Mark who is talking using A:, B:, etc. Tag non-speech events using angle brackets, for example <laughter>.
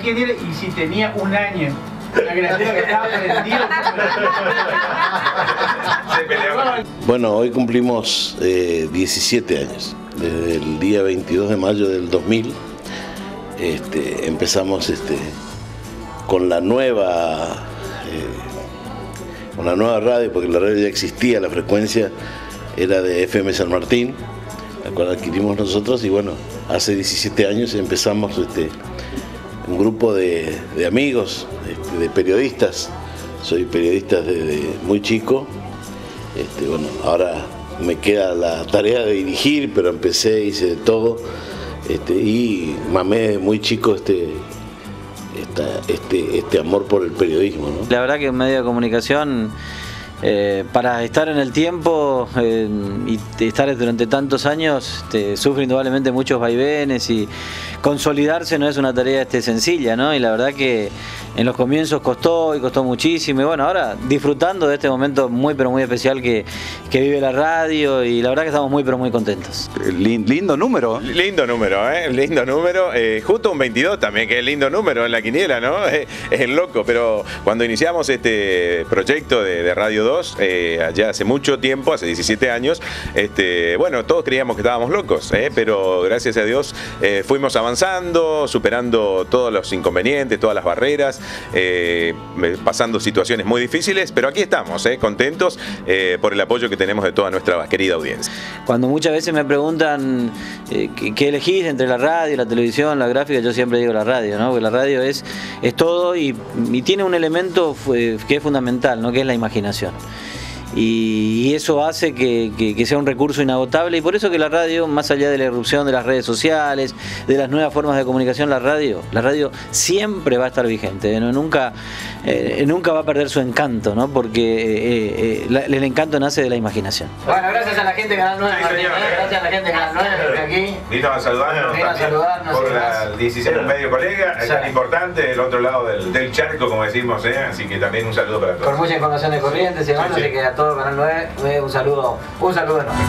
A: quién era y si tenía un año. Que estaba.
B: Bueno, hoy cumplimos eh, 17 años. Desde el día 22 de mayo del 2000 este, empezamos este, con la nueva eh, con la nueva radio, porque la radio ya existía, la frecuencia era de FM San Martín, la cual adquirimos nosotros y bueno, hace 17 años empezamos este, un grupo de, de amigos, este, de periodistas, soy periodista desde muy chico, este, bueno, ahora me queda la tarea de dirigir, pero empecé, hice de todo. Este, y mamé muy chico este, esta- este, este amor por el periodismo.
C: La verdad que un medio de comunicación, eh, para estar en el tiempo eh, y estar durante tantos años, este, sufre indudablemente muchos vaivenes y consolidarse no es una tarea este, sencilla, ¿no? Y la verdad que en los comienzos costó y costó muchísimo. Y bueno, ahora disfrutando de este momento muy pero muy especial que, que vive la radio y la verdad que estamos muy pero muy contentos.
D: Lin- lindo número.
E: Lindo número, ¿eh? Lindo número. Eh, justo un 22 también, que es lindo número en la quiniela, ¿no? Eh, <laughs> es el loco, pero cuando iniciamos este proyecto de, de Radio 2, eh, allá hace mucho tiempo, hace 17 años, este, bueno, todos creíamos que estábamos locos, ¿eh? pero gracias a Dios eh, fuimos avanzando, superando todos los inconvenientes, todas las barreras, eh, pasando situaciones muy difíciles, pero aquí estamos, ¿eh? contentos eh, por el apoyo que tenemos de toda nuestra querida audiencia.
C: Cuando muchas veces me preguntan ¿qué, elegís entre la radio, la televisión, la gráfica, yo siempre digo la radio, ¿no? Porque la radio es, es todo y, y tiene un elemento que es fundamental, ¿no? Que es la imaginación. Y, y eso hace que, que- que sea un recurso inagotable y por eso que la radio, más allá de la irrupción de las redes sociales, de las nuevas formas de comunicación, la radio, la radio siempre va a estar vigente, ¿no? nunca, eh, nunca va a perder su encanto, ¿no? porque eh, eh, la- el encanto nace de la imaginación.
A: Bueno, gracias a la gente de Canal 9,
E: Sí,
A: Martín. ¿eh? Gracias a la gente de Canal 9 por aquí.
E: Vino a saludarnos
A: Vino a saludarnos
E: por
A: y
E: la
A: más.
E: 16 un medio colega, es tan importante del otro lado del, del charco, como decimos, ¿eh? así que también un saludo para todos.
A: Con mucha información de corrientes y demás,
E: Sí, sí.
A: así que a todo Canal 9, eh, un saludo, un saludo enorme.